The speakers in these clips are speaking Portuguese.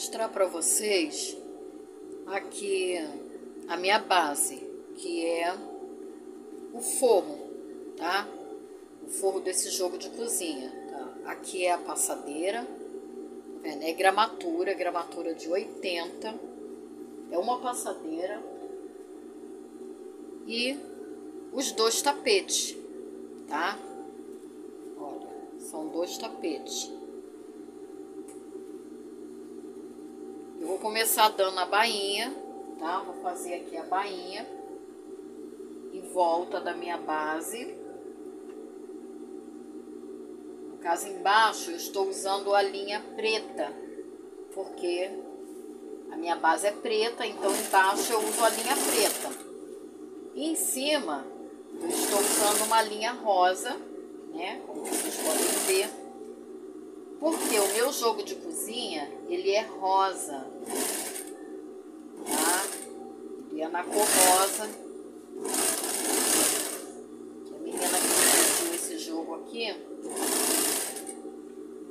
mostrar para vocês aqui a minha base, que é o forro, tá? O forro desse jogo de cozinha. Tá? Aqui é a passadeira, tá? É gramatura, gramatura de 80. É uma passadeira e os dois tapetes, tá? Olha, são dois tapetes. Eu vou começar dando a bainha, tá? Vou fazer aqui a bainha em volta da minha base. No caso, embaixo eu estou usando a linha preta, porque a minha base é preta, então embaixo eu uso a linha preta. E em cima eu estou usando uma linha rosa, né? Como vocês podem ver. Porque o meu jogo de cozinha, ele é rosa. Tá? Ele é na cor rosa. A menina que me esse jogo aqui.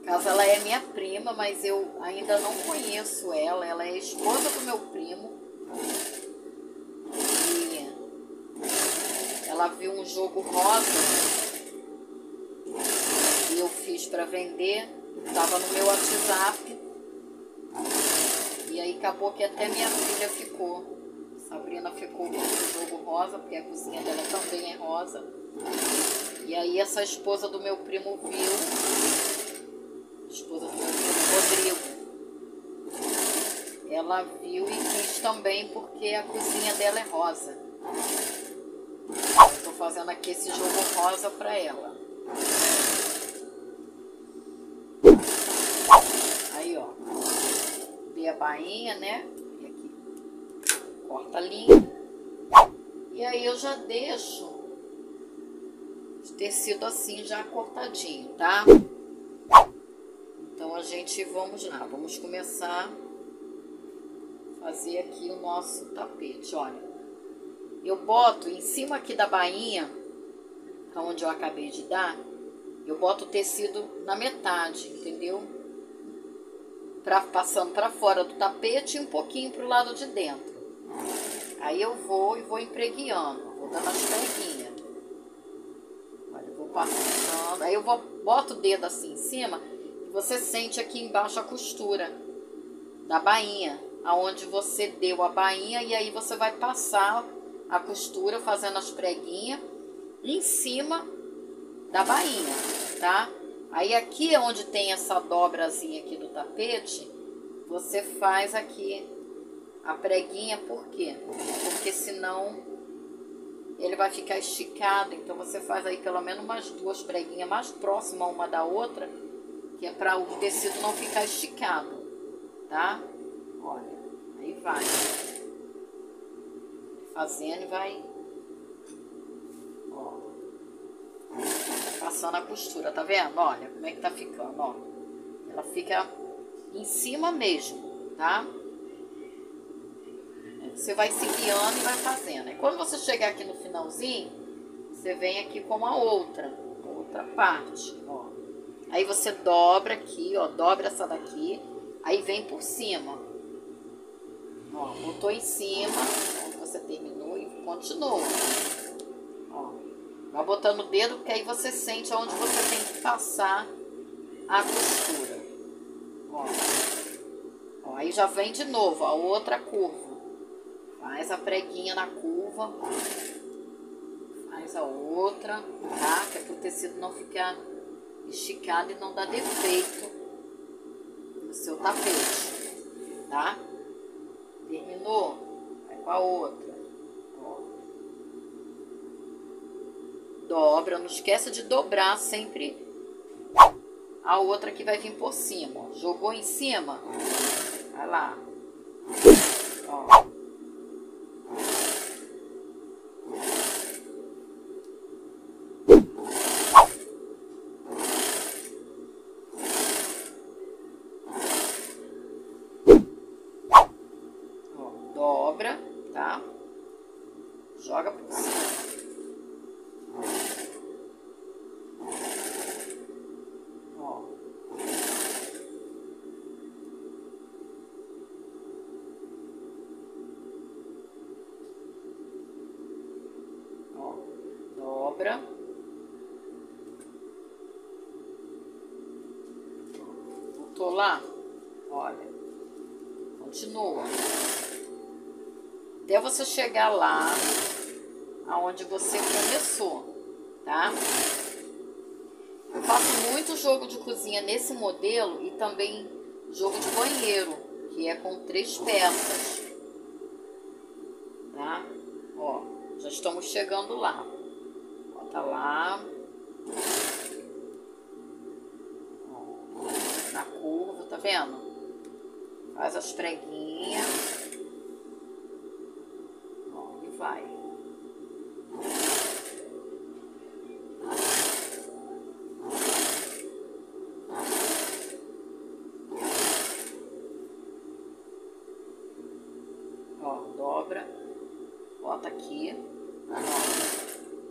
Caso ela é minha prima, mas eu ainda não conheço ela. Ela é esposa do meu primo. ela viu um jogo rosa e eu fiz para vender, estava no meu WhatsApp. E aí acabou que até minha filha ficou. Sabrina ficou com o jogo rosa, porque a cozinha dela também é rosa. E aí essa esposa do meu primo viu, esposa do meu primo Rodrigo, ela viu e quis também porque a cozinha dela é rosa fazendo aqui esse jogo rosa para ela. Aí, ó. Dei a bainha, né? E aqui. Corta a linha. E aí eu já deixo o tecido assim já cortadinho, tá? Então a gente, vamos lá, vamos começar a fazer aqui o nosso tapete, olha eu boto em cima aqui da bainha, onde eu acabei de dar, eu boto o tecido na metade, entendeu? Pra, passando para fora do tapete e um pouquinho para o lado de dentro. Aí eu vou e vou empreguiando, vou dando as preguinhas. Olha, eu vou passando, aí eu vou, boto o dedo assim em cima e você sente aqui embaixo a costura da bainha, aonde você deu a bainha e aí você vai passar a costura fazendo as preguinhas em cima da bainha, tá? Aí aqui é onde tem essa dobrazinha aqui do tapete, você faz aqui a preguinha, por quê? Porque senão ele vai ficar esticado, então você faz aí pelo menos umas duas preguinhas mais próximas uma da outra, que é para o tecido não ficar esticado, tá? Olha, aí vai fazendo e vai passando a costura, tá vendo? Olha como é que tá ficando, ó. Ela fica em cima mesmo, tá? Você vai se guiando e vai fazendo. E quando você chegar aqui no finalzinho, você vem aqui com a outra, outra parte, ó. Aí você dobra aqui, ó, dobra essa daqui, aí vem por cima. Ó, botou em cima, você terminou e continua. Vai botando o dedo, porque aí você sente onde você tem que passar a costura. Ó. Ó, aí já vem de novo a outra curva. Faz a preguinha na curva. Faz a outra, tá? Que é para o tecido não ficar esticado e não dar defeito no seu tapete, tá? Terminou? com a outra. dobra, não esqueça de dobrar sempre a outra que vai vir por cima. Jogou em cima, vai lá. Ó. Ó, dobra, tá? Joga por cima. Você chegar lá aonde você começou, tá? Eu faço muito jogo de cozinha nesse modelo e também jogo de banheiro, que é com três peças. Tá? Ó, já estamos chegando lá. Bota lá. Ó, na curva, tá vendo? Faz as preguinhas. Ó, e vai.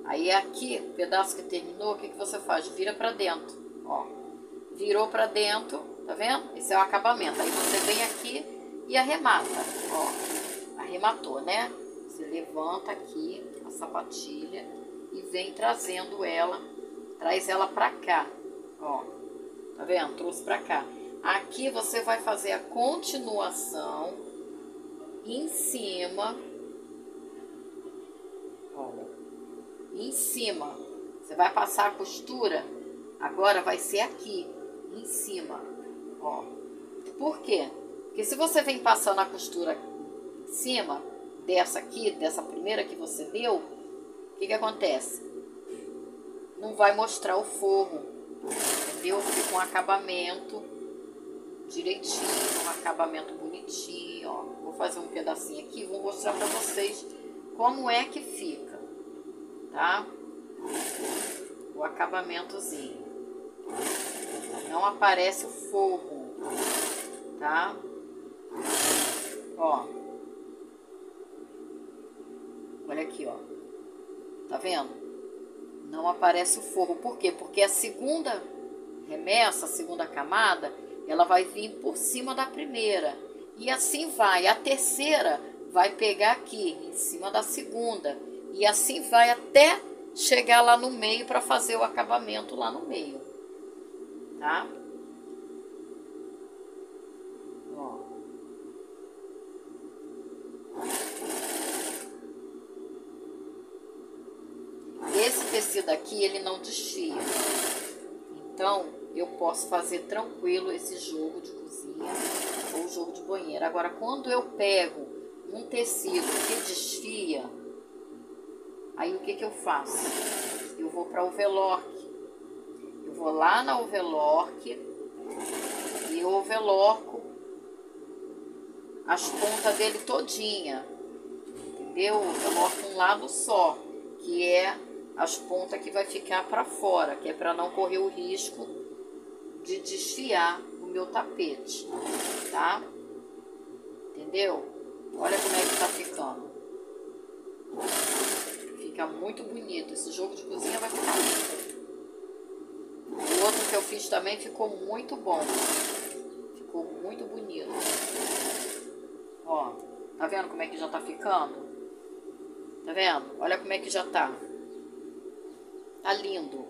Aí aqui, pedaço que terminou, o que, que você faz? Vira pra dentro, ó. Virou pra dentro, tá vendo? Esse é o acabamento. Aí você vem aqui e arremata, ó. Arrematou, né? Levanta aqui a sapatilha e vem trazendo ela, traz ela pra cá, ó. Tá vendo? Trouxe pra cá. Aqui você vai fazer a continuação em cima em cima. Você vai passar a costura, agora vai ser aqui, em cima, ó. Por quê? Porque se você vem passando a costura em cima, dessa aqui, dessa primeira que você deu, o que que acontece? Não vai mostrar o forro, entendeu? Fica um acabamento direitinho, um acabamento bonitinho, ó. Vou fazer um pedacinho aqui, vou mostrar pra vocês como é que fica tá? O acabamentozinho. Não aparece o forro, tá? Ó. Olha aqui, ó. Tá vendo? Não aparece o forro. Por quê? Porque a segunda remessa, a segunda camada, ela vai vir por cima da primeira. E assim vai. A terceira vai pegar aqui, em cima da segunda. E assim vai até chegar lá no meio para fazer o acabamento lá no meio. Tá? Ó. Esse tecido aqui, ele não desfia. Então, eu posso fazer tranquilo esse jogo de cozinha ou jogo de banheiro. Agora, quando eu pego um tecido que desfia, Aí o que, que eu faço? Eu vou para o overlock. Eu vou lá na overlock e eu overloco as pontas dele todinha. Entendeu? Eu overloco um lado só, que é as pontas que vai ficar para fora, que é para não correr o risco de desfiar o meu tapete, tá? Entendeu? Olha como é que tá ficando. Fica muito bonito. Esse jogo de cozinha vai ficar lindo. O outro que eu fiz também ficou muito bom. Ficou muito bonito. Ó, tá vendo como é que já tá ficando? Tá vendo? Olha como é que já tá. Tá lindo.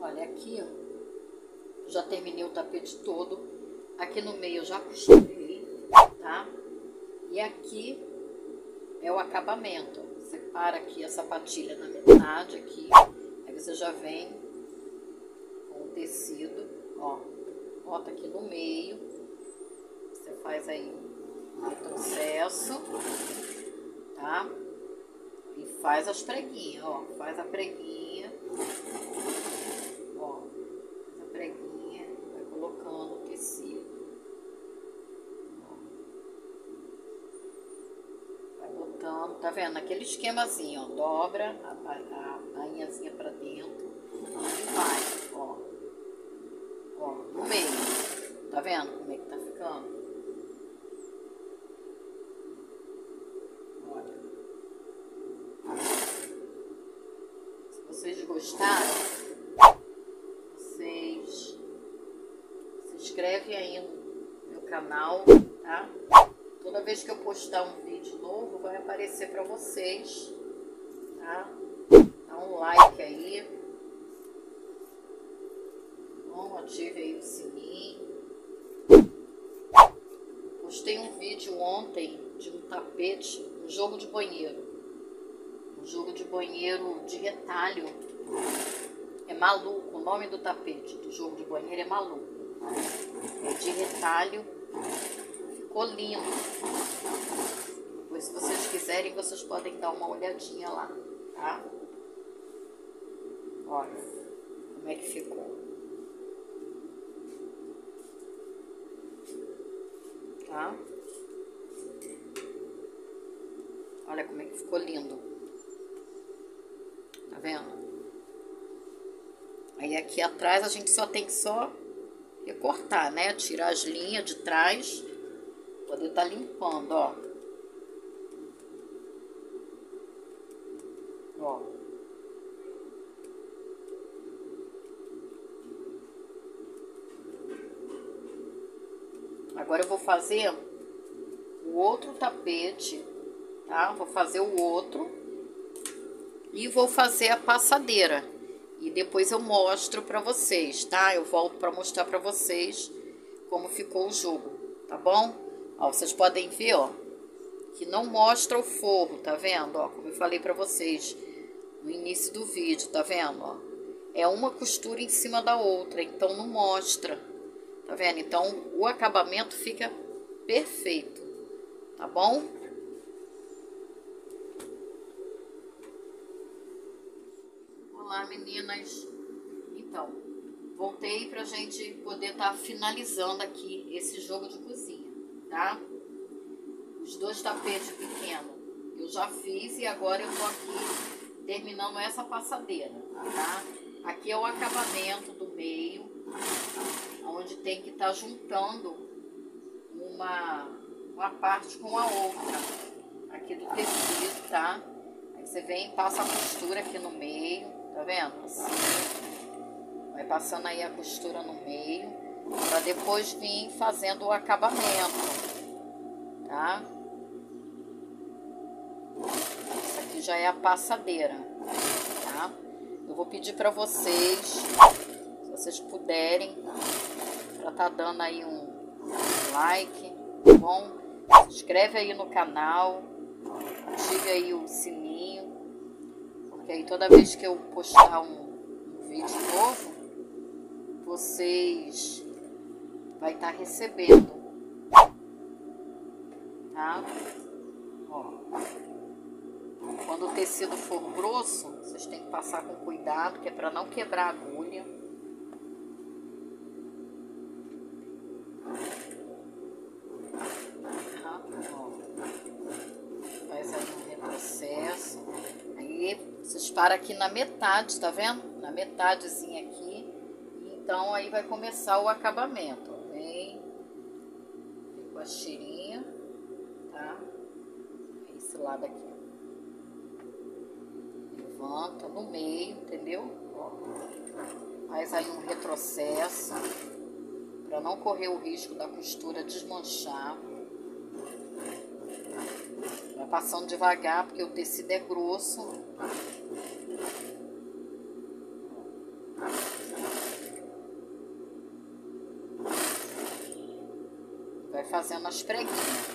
Olha aqui, ó. Já terminei o tapete todo. Aqui no meio eu já costurei, tá? E aqui é o acabamento. Você para aqui a sapatilha na metade aqui. Aí você já vem com o tecido, ó. Bota aqui no meio. Você faz aí o retrocesso, tá? E faz as preguinhas, ó. Faz a preguinha. Ó. Faz a preguinha. Vai colocando o tecido. Então, tá vendo? Aquele esquemazinho, ó. Dobra a, a, a bainhazinha pra dentro e vai, ó. Ó, no meio. Tá vendo como é que tá ficando? Olha. Se vocês gostaram, vocês se inscrevem aí no meu canal, tá? Toda vez que eu postar um vídeo novo, vai aparecer para vocês, tá? Dá um like aí. Bom, ative aí o sininho. Postei um vídeo ontem de um tapete, um jogo de banheiro. Um jogo de banheiro de retalho. É maluco, o nome do tapete do jogo de banheiro é maluco. É de retalho ficou lindo. Depois, se vocês quiserem, vocês podem dar uma olhadinha lá, tá? Olha como é que ficou. Tá? Olha como é que ficou lindo. Tá vendo? Aí aqui atrás a gente só tem que só recortar, né? Tirar as linhas de trás Poder estar tá limpando, ó. Ó. Agora eu vou fazer o outro tapete, tá? Vou fazer o outro e vou fazer a passadeira. E depois eu mostro pra vocês, tá? Eu volto pra mostrar pra vocês como ficou o jogo, tá bom? Ó, vocês podem ver, ó, que não mostra o forro, tá vendo? Ó, como eu falei pra vocês no início do vídeo, tá vendo? Ó, é uma costura em cima da outra, então não mostra, tá vendo? Então o acabamento fica perfeito, tá bom? Olá, meninas. Então, voltei pra gente poder estar tá finalizando aqui esse jogo de cozinha tá? Os dois tapetes pequenos eu já fiz e agora eu tô aqui terminando essa passadeira, tá? Aqui é o acabamento do meio, onde tem que estar tá juntando uma, uma parte com a outra, aqui do tecido, tá? Aí você vem e passa a costura aqui no meio, tá vendo? Assim, vai passando aí a costura no meio, para depois vir fazendo o acabamento tá? Isso aqui já é a passadeira, tá? Eu vou pedir para vocês, se vocês puderem, para tá dando aí um like, tá bom? Se inscreve aí no canal, ative aí o sininho, porque aí toda vez que eu postar um, um vídeo novo, vocês vai estar tá recebendo tá? Ó. Quando o tecido for grosso, vocês têm que passar com cuidado, que é para não quebrar a agulha. Tá? Faz aí um retrocesso. Aí vocês param aqui na metade, tá vendo? Na metadezinha aqui. Então aí vai começar o acabamento. Com a tirinha tá? Esse lado aqui. Levanta no meio, entendeu? Faz aí um retrocesso para não correr o risco da costura desmanchar. Vai passando devagar porque o tecido é grosso. Vai fazendo as preguinhas.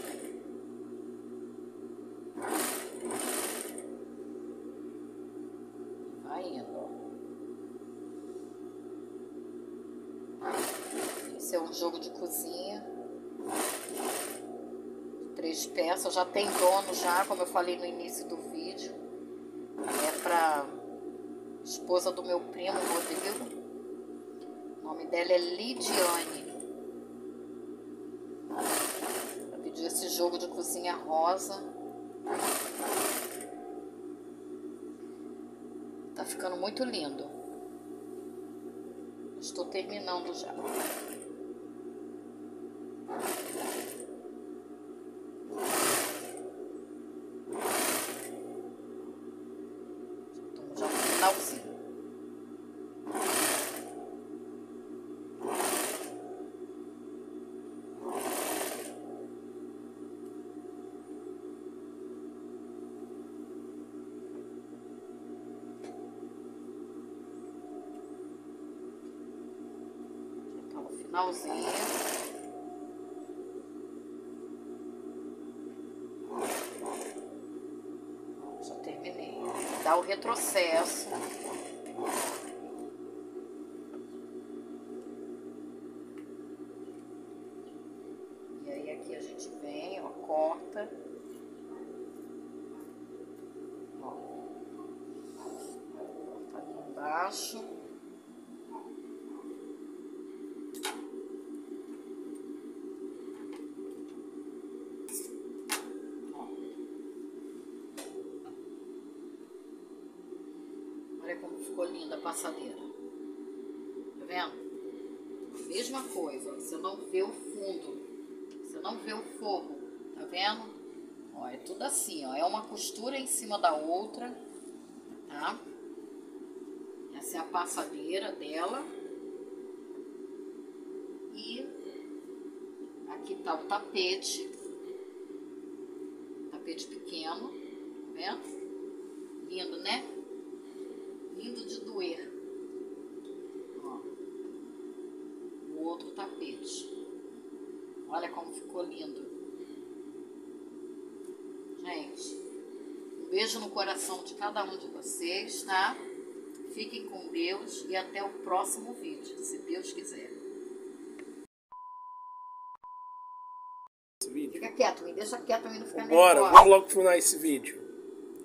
Esse é um jogo de cozinha. Três peças. Já tem dono já, como eu falei no início do vídeo. É pra esposa do meu primo, Rodrigo. O nome dela é Lidiane. Jogo de cozinha rosa. Tá ficando muito lindo. Estou terminando já. Finalzinho. Já terminei. Dá o retrocesso. E aí aqui a gente vem, ó, corta. Ó. Corta ali embaixo. Ó. Olha como ficou linda a passadeira. Tá vendo? Mesma coisa, ó, você não vê o fundo, você não vê o forro, tá vendo? Ó, é tudo assim, ó, é uma costura em cima da outra, tá? Essa é a passadeira dela. E aqui tá o tapete, tapete pequeno, tá vendo? Lindo, né? Lindo de doer. Ó o outro tapete. Olha como ficou lindo. Gente, um beijo no coração de cada um de vocês, tá? Fiquem com Deus e até o próximo vídeo, se Deus quiser. Fica quieto, me deixa quieto mim não ficar Bora, vamos logo filmar esse vídeo.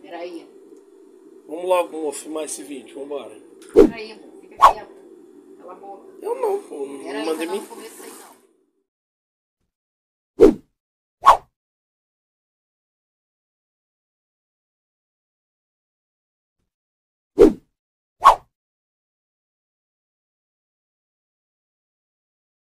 Peraí, Vamos logo amor, filmar esse vídeo, vambora. peraí, fica quieto. Cala a boca. Eu não, pô, não Peraí, mandei que me. vamos.